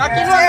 Aqui não é